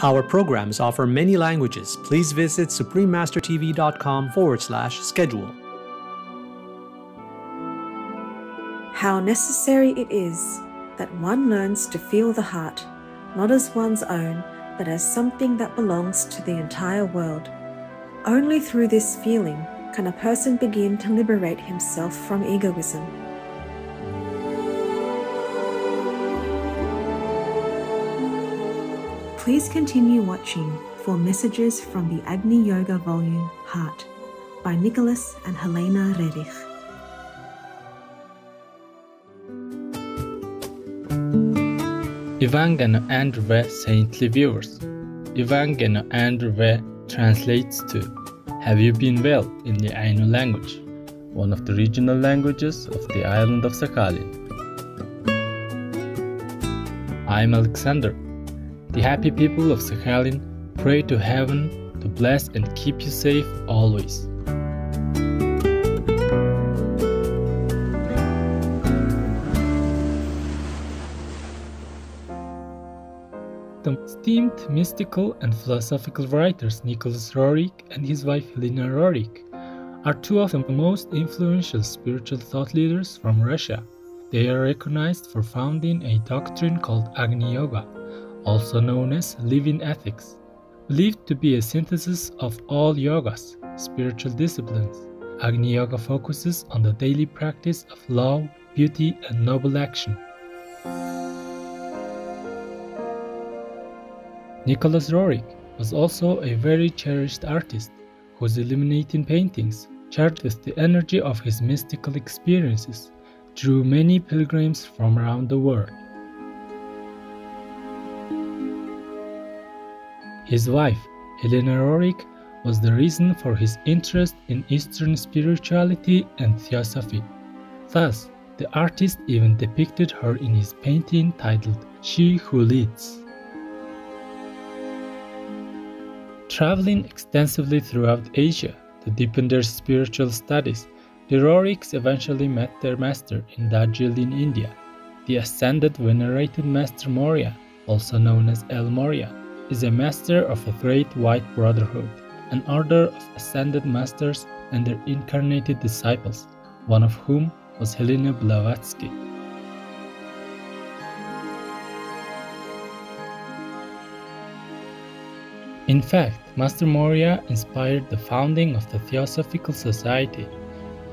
Our programs offer many languages. Please visit suprememastertv.com forward slash schedule. How necessary it is that one learns to feel the heart, not as one's own, but as something that belongs to the entire world. Only through this feeling can a person begin to liberate himself from egoism. Please continue watching for messages from the Agni Yoga volume Heart by Nicholas and Helena Roerich. Evangeno Andrve Saintly Viewers. Evangeno Andrve translates to Have you been well in the Ainu language, one of the regional languages of the island of Sakhalin. I'm Alexander. The happy people of Sakhalin pray to heaven to bless and keep you safe always. The esteemed mystical and philosophical writers Nicholas Roerich and his wife Helena Roerich are two of the most influential spiritual thought leaders from Russia. They are recognized for founding a doctrine called Agni Yoga, also known as living ethics, believed to be a synthesis of all yogas, spiritual disciplines. Agni Yoga focuses on the daily practice of love, beauty, and noble action. Nicholas Roerich was also a very cherished artist whose illuminating paintings, charged with the energy of his mystical experiences, drew many pilgrims from around the world. His wife, Helena Roerich, was the reason for his interest in Eastern spirituality and theosophy. Thus, the artist even depicted her in his painting titled She Who Leads. Traveling extensively throughout Asia to deepen their spiritual studies, the Roerichs eventually met their master in Darjeeling, India. The ascended venerated Master Morya, also known as El Morya, is a master of a great white brotherhood, an order of ascended masters and their incarnated disciples, one of whom was Helena Blavatsky. In fact, Master Morya inspired the founding of the Theosophical Society,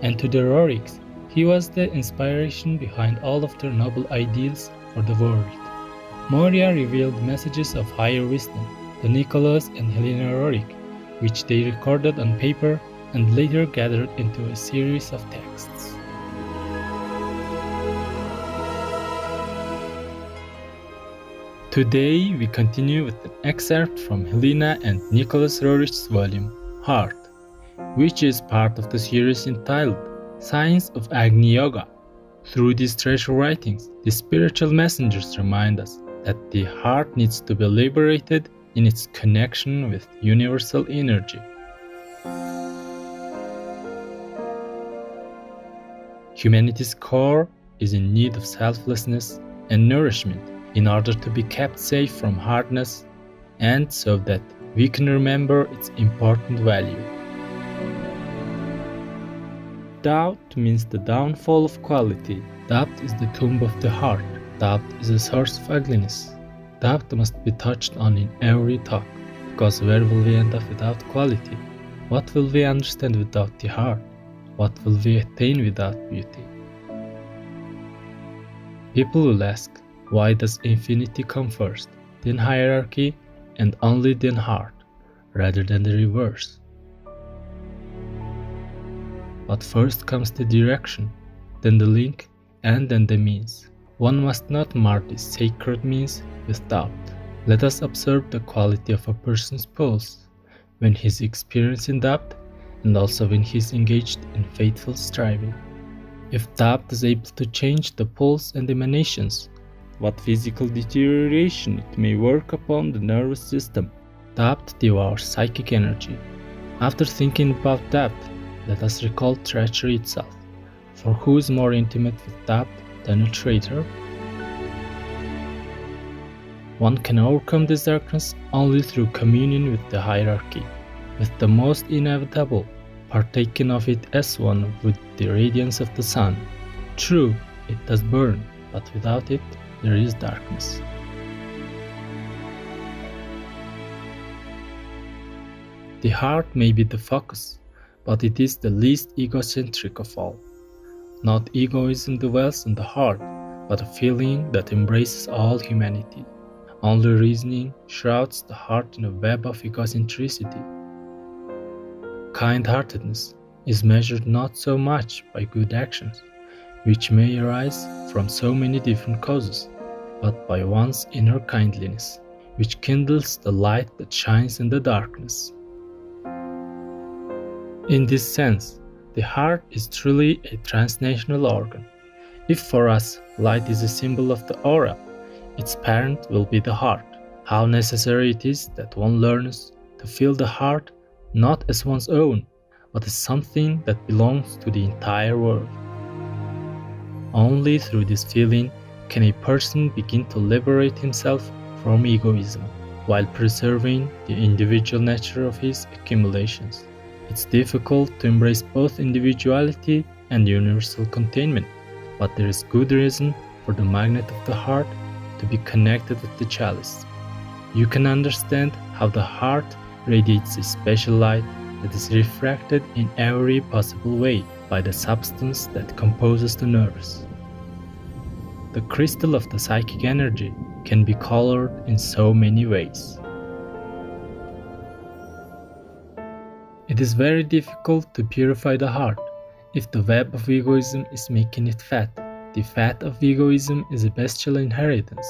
and to the Roerichs, he was the inspiration behind all of their noble ideals for the world. Morya revealed messages of higher wisdom to Nicholas and Helena Roerich, which they recorded on paper and later gathered into a series of texts. Today we continue with an excerpt from Helena and Nicholas Roerich's volume, Heart, which is part of the series entitled Science of Agni Yoga. Through these treasure writings, the spiritual messengers remind us that the heart needs to be liberated in its connection with universal energy. Humanity's core is in need of selflessness and nourishment in order to be kept safe from hardness and so that we can remember its important value. Doubt means the downfall of quality. Doubt is the tomb of the heart. Doubt is a source of ugliness. Doubt must be touched on in every talk, because where will we end up without quality? What will we understand without the heart? What will we attain without beauty? People will ask, why does infinity come first, then hierarchy, and only then heart, rather than the reverse? But first comes the direction, then the link, and then the means. One must not mar this sacred means with doubt. Let us observe the quality of a person's pulse when he is experiencing doubt and also when he is engaged in faithful striving. If doubt is able to change the pulse and emanations, what physical deterioration it may work upon the nervous system. Doubt devours psychic energy. After thinking about doubt, let us recall treachery itself. For who is more intimate with doubt than a traitor? One can overcome this darkness only through communion with the hierarchy, with the most inevitable, partaking of it as one with the radiance of the sun. True, it does burn, but without it, there is darkness. The heart may be the focus, but it is the least egocentric of all. Not egoism dwells in the heart, but a feeling that embraces all humanity. Only reasoning shrouds the heart in a web of egocentricity. Kind heartedness is measured not so much by good actions, which may arise from so many different causes, but by one's inner kindliness, which kindles the light that shines in the darkness. In this sense, the heart is truly a transnational organ. If for us light is a symbol of the aura, its parent will be the heart. How necessary it is that one learns to feel the heart not as one's own, but as something that belongs to the entire world. Only through this feeling can a person begin to liberate himself from egoism while preserving the individual nature of his accumulations. It's difficult to embrace both individuality and universal containment, but there is good reason for the magnet of the heart to be connected with the chalice. You can understand how the heart radiates a special light that is refracted in every possible way by the substance that composes the nerves. The crystal of the psychic energy can be colored in so many ways. It is very difficult to purify the heart if the web of egoism is making it fat. The fat of egoism is a bestial inheritance.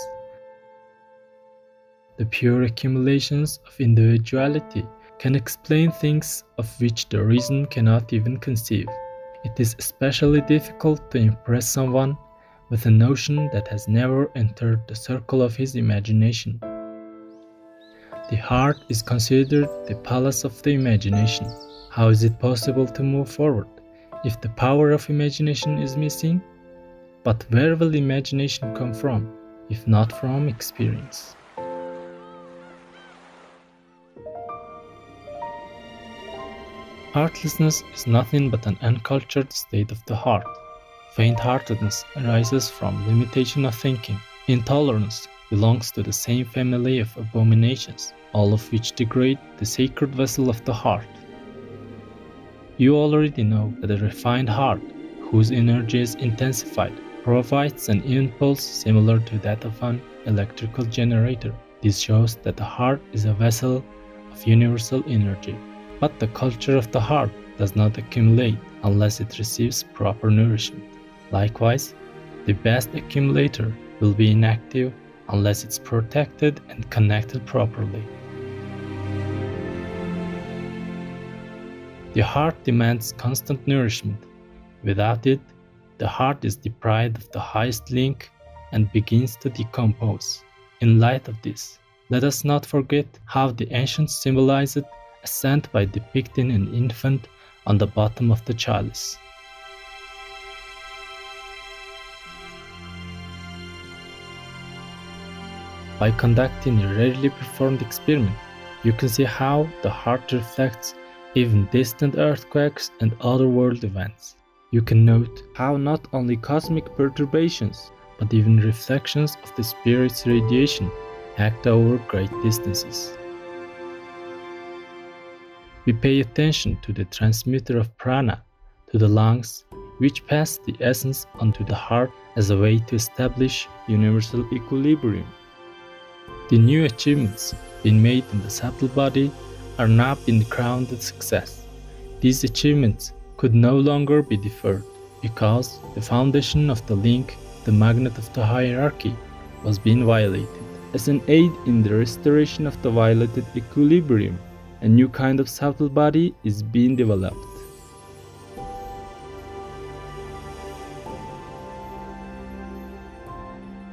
The pure accumulations of individuality can explain things of which the reason cannot even conceive. It is especially difficult to impress someone with a notion that has never entered the circle of his imagination. The heart is considered the palace of the imagination. How is it possible to move forward if the power of imagination is missing? But where will imagination come from if not from experience? Heartlessness is nothing but an uncultured state of the heart. Faint heartedness arises from limitation of thinking. Intolerance belongs to the same family of abominations, all of which degrade the sacred vessel of the heart. You already know that a refined heart, whose energy is intensified, provides an impulse similar to that of an electrical generator. This shows that the heart is a vessel of universal energy. But the culture of the heart does not accumulate unless it receives proper nourishment. Likewise, the best accumulator will be inactive unless it's protected and connected properly. The heart demands constant nourishment. Without it, the heart is deprived of the highest link and begins to decompose. In light of this, let us not forget how the ancients symbolized ascent by depicting an infant on the bottom of the chalice. By conducting a rarely performed experiment, you can see how the heart reflects even distant earthquakes and other world events. You can note how not only cosmic perturbations, but even reflections of the spirit's radiation act over great distances. We pay attention to the transmitter of prana to the lungs, which pass the essence onto the heart as a way to establish universal equilibrium. The new achievements being made in the subtle body are now being crowned with success. These achievements could no longer be deferred because the foundation of the link, the magnet of the hierarchy, was being violated. As an aid in the restoration of the violated equilibrium, a new kind of subtle body is being developed.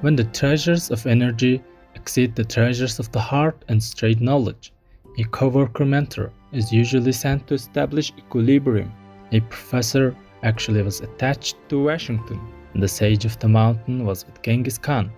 When the treasures of energy exceed the treasures of the heart and straight knowledge. A co-worker mentor is usually sent to establish equilibrium. A professor actually was attached to Washington, and the sage of the mountain was with Genghis Khan.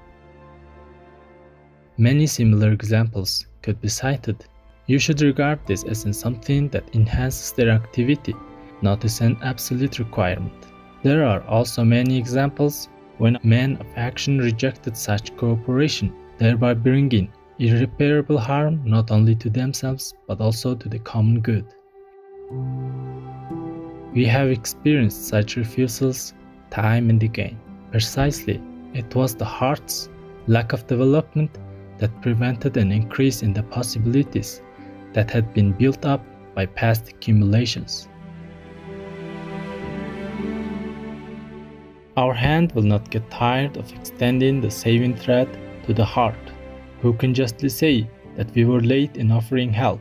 Many similar examples could be cited. You should regard this as something that enhances their activity, not as an absolute requirement. There are also many examples when men of action rejected such cooperation, thereby bringing irreparable harm not only to themselves but also to the common good. We have experienced such refusals time and again. Precisely, it was the heart's lack of development that prevented an increase in the possibilities that had been built up by past accumulations. Our hand will not get tired of extending the saving thread to the heart, who can justly say that we were late in offering help.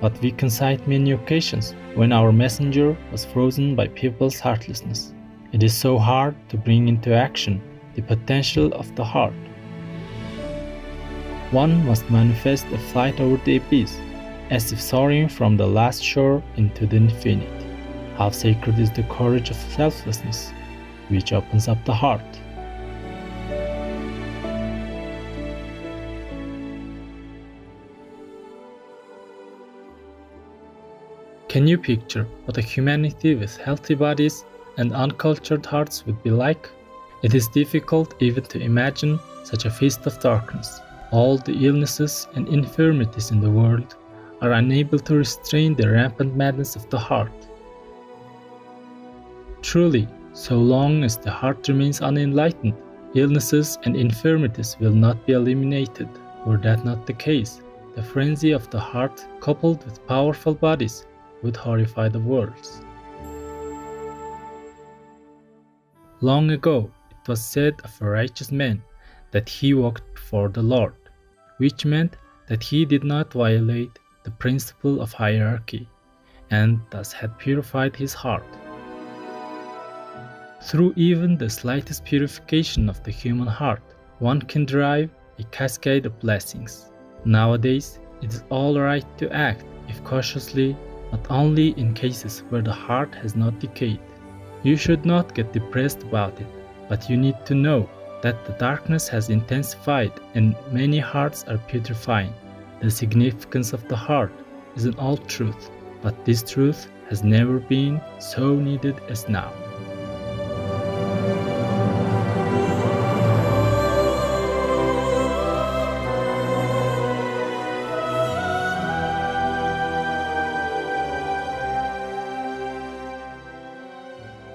But we can cite many occasions when our messenger was frozen by people's heartlessness. It is so hard to bring into action the potential of the heart one must manifest a flight over the abyss, as if soaring from the last shore into the infinite. How sacred is the courage of selflessness, which opens up the heart. Can you picture what a humanity with healthy bodies and uncultured hearts would be like? It is difficult even to imagine such a feast of darkness all the illnesses and infirmities in the world are unable to restrain the rampant madness of the heart. Truly, so long as the heart remains unenlightened, illnesses and infirmities will not be eliminated. Were that not the case, the frenzy of the heart coupled with powerful bodies would horrify the worlds. Long ago, it was said of a righteous man that he walked before the Lord which meant that he did not violate the principle of hierarchy and thus had purified his heart. Through even the slightest purification of the human heart, one can derive a cascade of blessings. Nowadays, it is all right to act, if cautiously, not only in cases where the heart has not decayed. You should not get depressed about it, but you need to know that the darkness has intensified and many hearts are putrefying. The significance of the heart is an old truth, but this truth has never been so needed as now.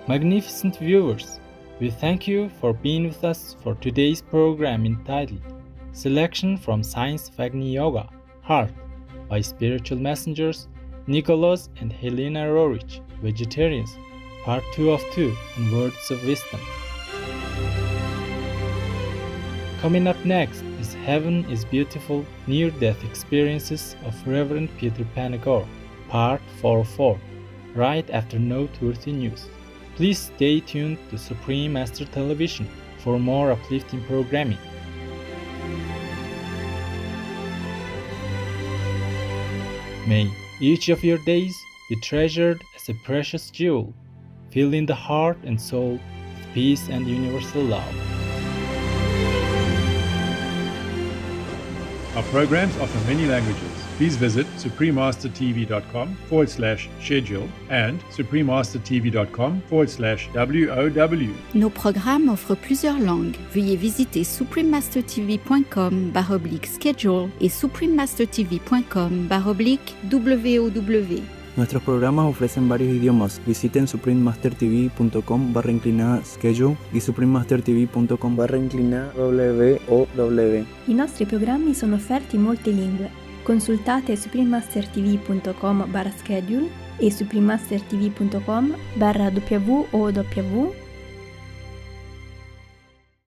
Magnificent viewers, we thank you for being with us for today's program entitled Selection from Science of Agni Yoga Heart by spiritual messengers Nicholas and Helena Roerich, vegetarians, part 2 of 2 on Words of Wisdom. Coming up next is Heaven is Beautiful Near Death Experiences of Reverend Peter Panagore, part 404, right after noteworthy news. Please stay tuned to Supreme Master Television for more uplifting programming. May each of your days be treasured as a precious jewel, filling the heart and soul with peace and universal love. Our programs offer many languages please visit suprememastertv.com forward slash schedule and suprememastertv.com forward slash WOW. Nos programmes offrent plusieurs langues. Veuillez visiter suprememastertv.com baroblique schedule et suprememastertv.com baroblique WOW. Nuestros programas ofrecen varios idiomas. Visiten suprememastertv.com barra inclinada schedule y suprememastertv.com barra inclinada WOW. I nostri programmi sono offerti in molte lingue. Consultate suprememastertv.com barra schedule e suprememastertv.com barra www